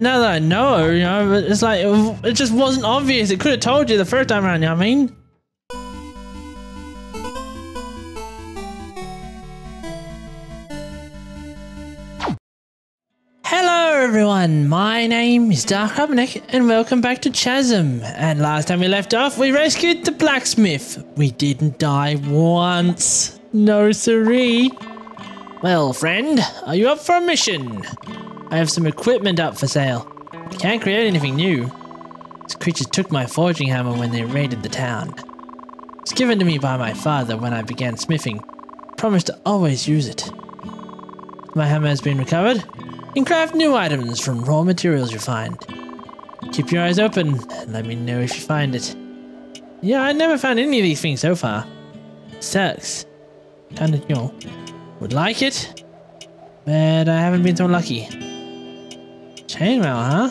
now that I know, you know, it's like it, just wasn't obvious. It could have told you the first time around. You know what I mean? Hello everyone, my name is Dark Rubberneck and welcome back to Chasm. And last time we left off, we rescued the blacksmith. We didn't die once. No siree. Well, friend, are you up for a mission? I have some equipment up for sale. I can't create anything new. These creatures took my forging hammer when they raided the town. It was given to me by my father when I began smithing. Promised to always use it. My hammer has been recovered. You can craft new items from raw materials you find. Keep your eyes open and let me know if you find it. Yeah, I never found any of these things so far. Sucks. Kinda, you know, would like it, but I haven't been so lucky. Chainmail, huh?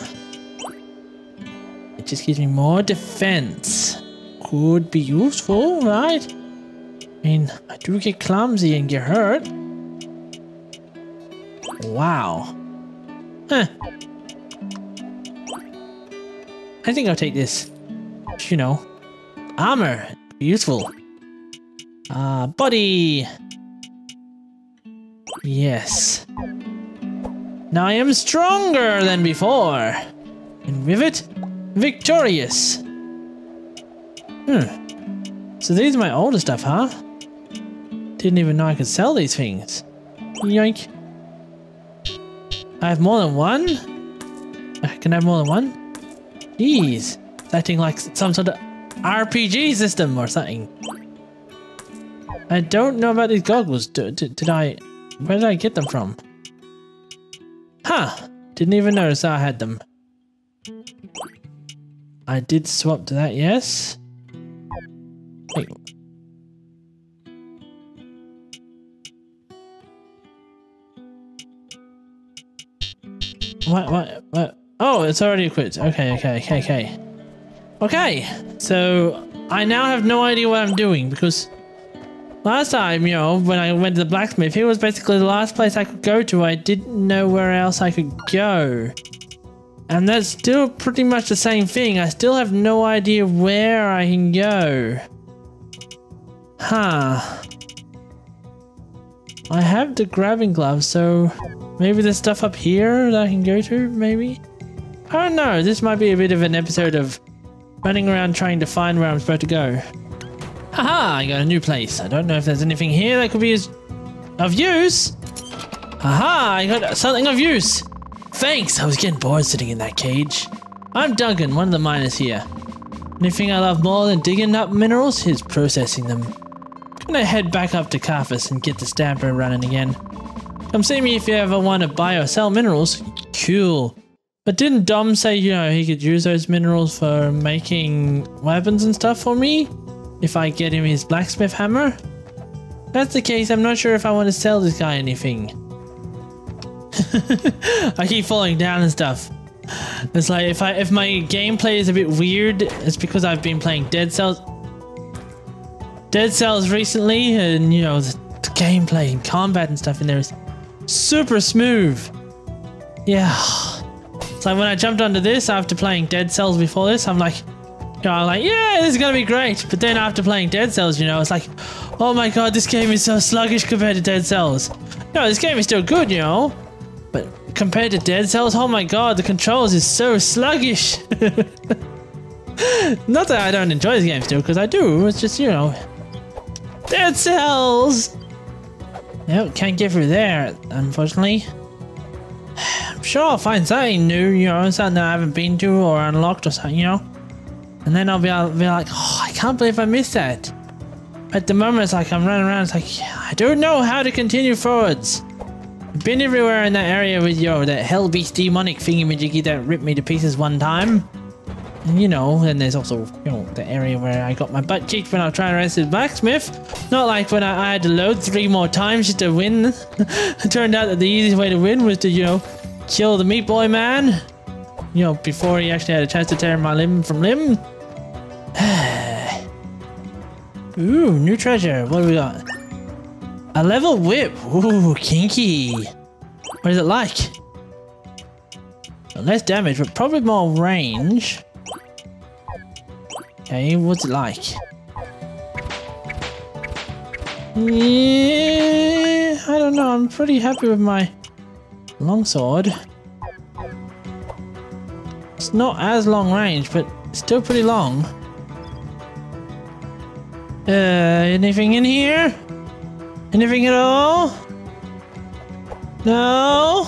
It just gives me more defense. Could be useful, right? I mean, I do get clumsy and get hurt. Wow. Huh. I think I'll take this. You know, armor. Useful. Uh, body. Yes. Now I am stronger than before. And with it, victorious. Hmm. So these are my older stuff, huh? Didn't even know I could sell these things. Yoink. I have more than one? I can I have more than one? Jeez. It's acting like some sort of RPG system or something. I don't know about these goggles. Did, did, did I... Where did I get them from? Huh. Didn't even notice I had them. I did swap to that, yes? Wait. What, what, what? Oh, it's already equipped. Okay, okay, okay, okay. Okay, so I now have no idea what I'm doing because last time, you know, when I went to the blacksmith, it was basically the last place I could go to. I didn't know where else I could go. And that's still pretty much the same thing. I still have no idea where I can go. Huh. I have the grabbing gloves, so maybe there's stuff up here that I can go to, maybe? I don't know. This might be a bit of an episode of running around trying to find where I'm supposed to go. Haha, I got a new place. I don't know if there's anything here that could be of use. Aha, I got something of use. Thanks, I was getting bored sitting in that cage. I'm Duncan, one of the miners here. Anything I love more than digging up minerals is processing them. Gonna head back up to Karthas and get the stamper running again. Come see me if you ever want to buy or sell minerals. Cool. But didn't Dom say, you know, he could use those minerals for making weapons and stuff for me? If I get him his blacksmith hammer? If that's the case, I'm not sure if I want to sell this guy anything. I keep falling down and stuff. It's like if I if my gameplay is a bit weird, it's because I've been playing Dead Cells Dead Cells recently and you know the, the gameplay and combat and stuff in there is super smooth. Yeah. It's like when I jumped onto this after playing Dead Cells before this, I'm like you know, I'm like, yeah, this is gonna be great. But then after playing Dead Cells, you know, it's like, oh my god, this game is so sluggish compared to Dead Cells. No, this game is still good, you know. But compared to Dead Cells, oh my god, the controls is so sluggish. Not that I don't enjoy this game still, because I do. It's just, you know, Dead Cells. Nope, can't get through there, unfortunately. I'm sure I'll find something new, you know, something I haven't been to or unlocked or something, you know. And then I'll be, I'll be like, oh, I can't believe I missed that. At the moment, it's like I'm running around. It's like, I don't know how to continue forwards. I've been everywhere in that area with yo, that hell beast demonic thingy-majiggy that ripped me to pieces one time. And you know, and there's also, you know, the area where I got my butt kicked when I was trying to rescue the blacksmith. Not like when I, I had to load three more times just to win. it turned out that the easiest way to win was to, you know, kill the meat boy man. You know, before he actually had a chance to tear my limb from limb. Ooh, new treasure. What do we got? A level whip. Ooh, kinky. What is it like? Less damage, but probably more range. Okay, what's it like? Yeah, I don't know. I'm pretty happy with my longsword. It's not as long range, but still pretty long. Uh, anything in here? Anything at all? No?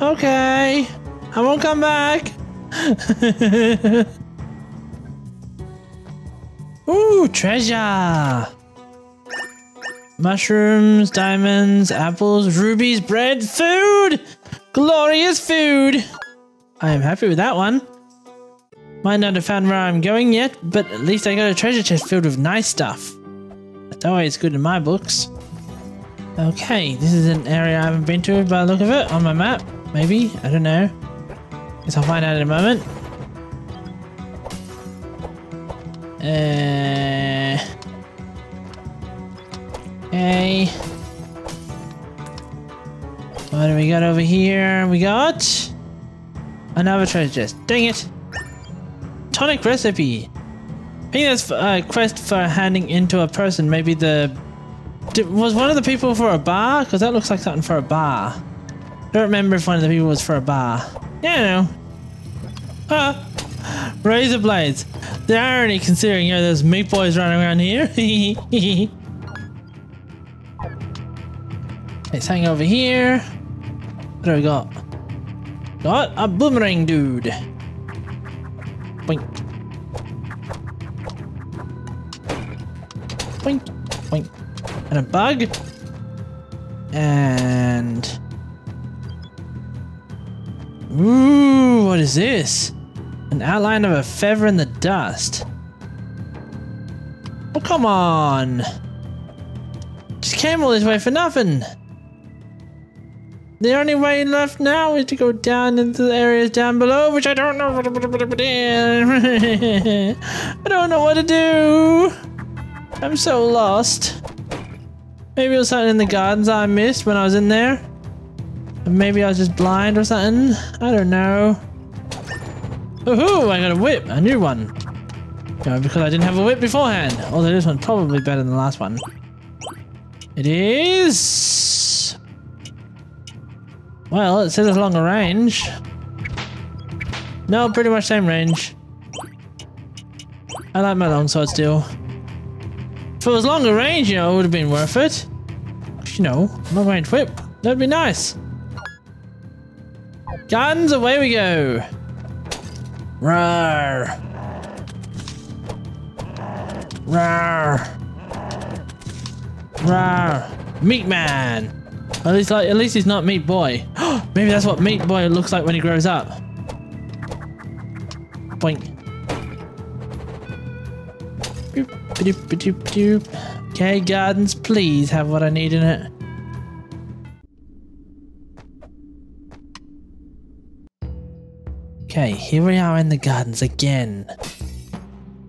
Okay. I won't come back. Ooh, treasure! Mushrooms, diamonds, apples, rubies, bread, food! Glorious food! I am happy with that one. Might not have found where I'm going yet, but at least I got a treasure chest filled with nice stuff. That's always good in my books. Okay, this is an area I haven't been to by the look of it on my map. Maybe, I don't know. Guess I'll find out in a moment. Uh, okay. What do we got over here? We got another treasure chest. Dang it! Tonic recipe. I think that's a quest for handing into a person. Maybe the was one of the people for a bar? Because that looks like something for a bar. I don't remember if one of the people was for a bar. Yeah, know. Ah, razor blades. The irony considering, you know, there's meat boys running around here. Let's hang over here. What do we got? Got a boomerang dude. And a bug. And... Ooh, what is this? An outline of a feather in the dust. Oh, come on. Just came all this way for nothing. The only way left now is to go down into the areas down below, which I don't know. I don't know what to do. I'm so lost. Maybe it was something in the gardens I missed when I was in there. Maybe I was just blind or something. I don't know. Ooh, I got a whip, a new one. No, because I didn't have a whip beforehand. Although this one's probably better than the last one. It is... Well, it says it's longer range. No, pretty much same range. I like my longsword still. If it was longer range, you know, it would have been worth it. You know, long range whip. That'd be nice. Guns, away we go. Rawr. Rawr. Rawr. Meat man. At least, like, at least he's not Meat Boy. Maybe that's what Meat Boy looks like when he grows up. Boink. Okay, gardens, please have what I need in it. Okay, here we are in the gardens again.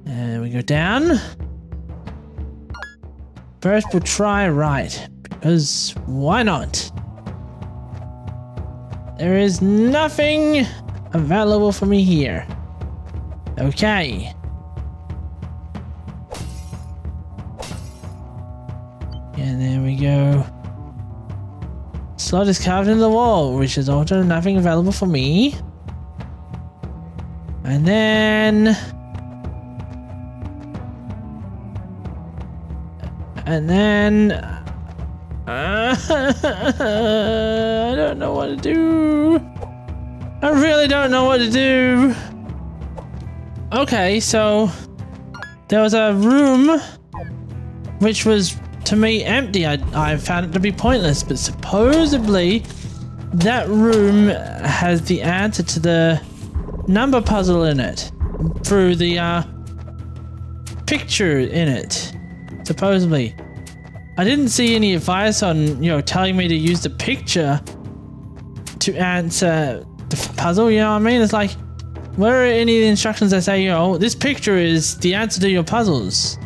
And we go down. First, we'll try right, because why not? There is nothing available for me here. Okay. Go. Slot is carved in the wall, which is also nothing available for me. And then... And then... Uh, I don't know what to do. I really don't know what to do. Okay, so... There was a room which was to me empty. I, I found it to be pointless, but supposedly that room has the answer to the number puzzle in it through the uh, picture in it, supposedly. I didn't see any advice on, you know, telling me to use the picture to answer the puzzle, you know what I mean? It's like, where are any of the instructions that say, you know, this picture is the answer to your puzzles?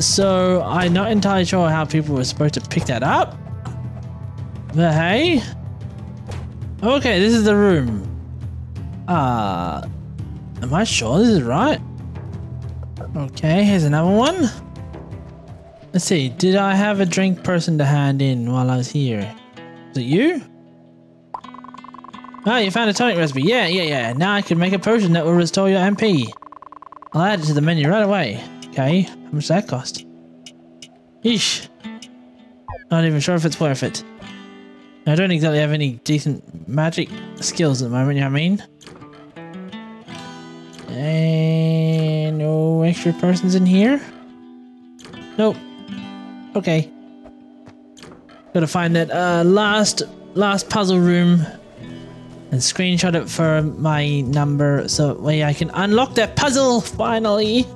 So, I'm not entirely sure how people were supposed to pick that up. But hey, Okay, this is the room. Uh, am I sure this is right? Okay, here's another one. Let's see, did I have a drink person to hand in while I was here? Is it you? Oh, you found a tonic recipe. Yeah, yeah, yeah. Now I can make a potion that will restore your MP. I'll add it to the menu right away. Okay, how much does that cost? Yeesh. Not even sure if it's worth it. I don't exactly have any decent magic skills at the moment, you know what I mean? And no extra persons in here? Nope. Okay. Gotta find that uh, last last puzzle room and screenshot it for my number so that way I can unlock that puzzle finally.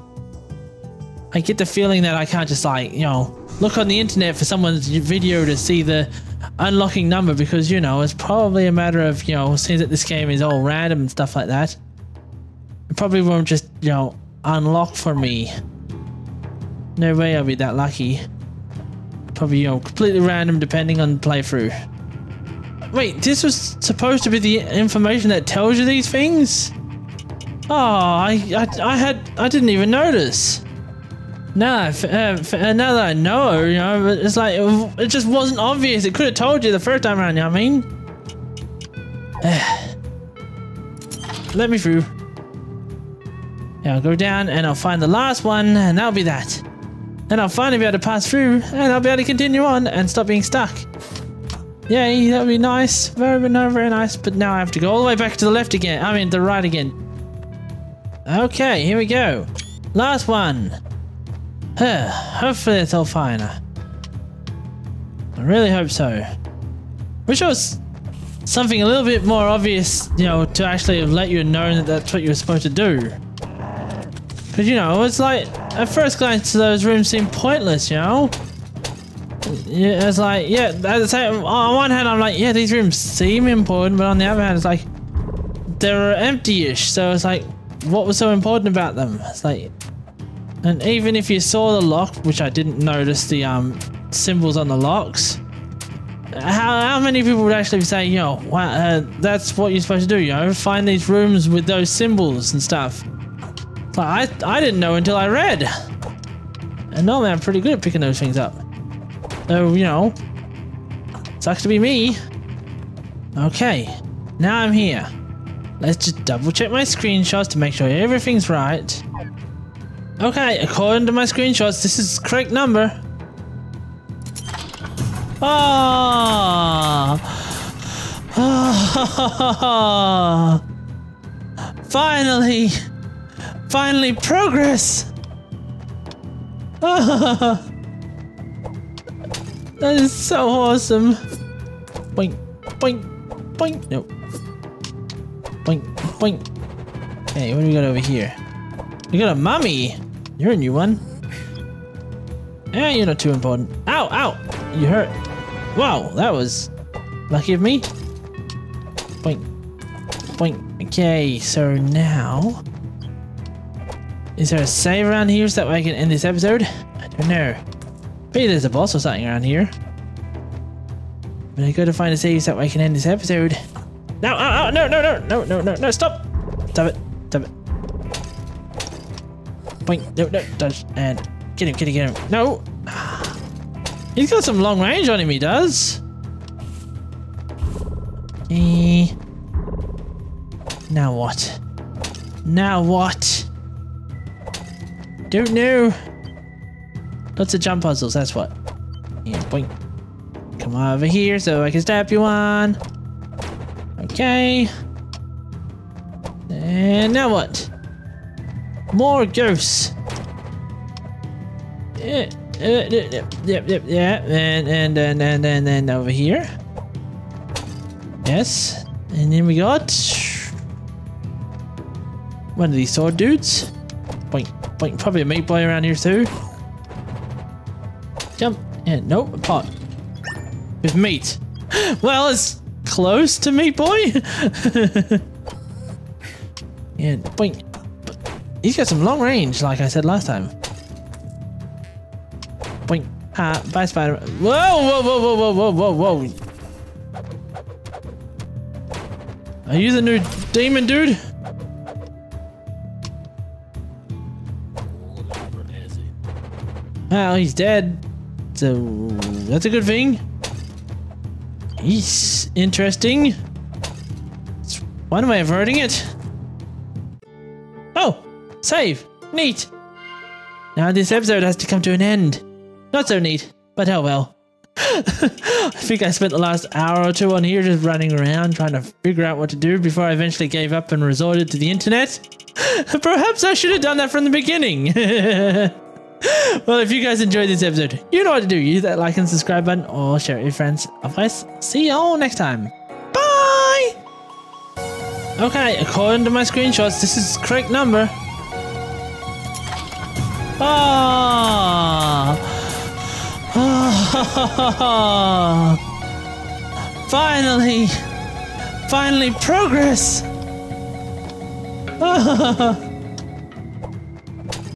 I get the feeling that I can't just like, you know, look on the internet for someone's video to see the unlocking number because, you know, it's probably a matter of, you know, seeing that this game is all random and stuff like that. It probably won't just, you know, unlock for me. No way I'll be that lucky. Probably, you know, completely random depending on the playthrough. Wait, this was supposed to be the information that tells you these things? Oh, I, I, I had, I didn't even notice. Now, uh, now that I know, you know, it's like, it, just wasn't obvious. It could have told you the first time around, you know what I mean? Let me through. Yeah, I'll go down and I'll find the last one and that'll be that. Then I'll finally be able to pass through and I'll be able to continue on and stop being stuck. Yay, that would be nice. Very, very, very nice. But now I have to go all the way back to the left again. I mean, the right again. Okay, here we go. Last one. Hopefully it's all fine. I really hope so. Wish it was something a little bit more obvious, you know, to actually have let you know that that's what you were supposed to do. But you know, it's like, at first glance, those rooms seem pointless, you know? Yeah, it's like, yeah, the same, on one hand, I'm like, yeah, these rooms seem important, but on the other hand, it's like, they're empty-ish, so it's like, what was so important about them? It's like, and even if you saw the lock, which I didn't notice the um symbols on the locks, how, how many people would actually say, you know, wow, uh, that's what you're supposed to do, you know, find these rooms with those symbols and stuff. I, I didn't know until I read. And normally I'm pretty good at picking those things up. So, you know, sucks to be me. Okay, now I'm here. Let's just double check my screenshots to make sure everything's right. Okay, according to my screenshots, this is correct number. Ah! Oh. Finally! Finally, progress! That is so awesome. Boink, boink, boink. Nope. Boink, boink. Hey, what do we got over here? We got a mummy. You're a new one. Yeah, you're not too important. Ow, ow. You hurt. Wow, that was lucky of me. Boink, boink. Okay, so now... Is there a save around here so that way I can end this episode? I don't know. Maybe there's a boss or something around here. But I gotta find a save so that way I can end this episode. No, oh, oh, no, no, no, no, no, no, no, stop! Stop it, stop it. Point, no, no, dodge, and get him, get him, get him. No! He's got some long range on him, he does. Okay. Now what? Now what? Don't know. Lots of jump puzzles, that's what. Yeah, boink. Come over here so I can stab you on. Okay. And now what? More ghosts. Yeah, yep, yep, yeah, and and and and and over here. Yes, and then we got one of these sword dudes. Boink. Probably a meat boy around here too. Jump. And nope, a pot. With meat. Well, it's close to meat boy. and boink. He's got some long range, like I said last time. Boink. Ah, bye, spider. Whoa, whoa, whoa, whoa, whoa, whoa, whoa, whoa. Are you the new demon dude? Well, he's dead. So that's a good thing. He's interesting. It's one way of wording it. Save. Neat. Now this episode has to come to an end. Not so neat, but oh well. I think I spent the last hour or two on here just running around trying to figure out what to do before I eventually gave up and resorted to the internet. Perhaps I should have done that from the beginning. well, if you guys enjoyed this episode, you know what to do. Use that like and subscribe button or share it with friends. Otherwise, see y'all next time. Bye! Okay, according to my screenshots, this is correct number. Ah! Finally! Finally, progress!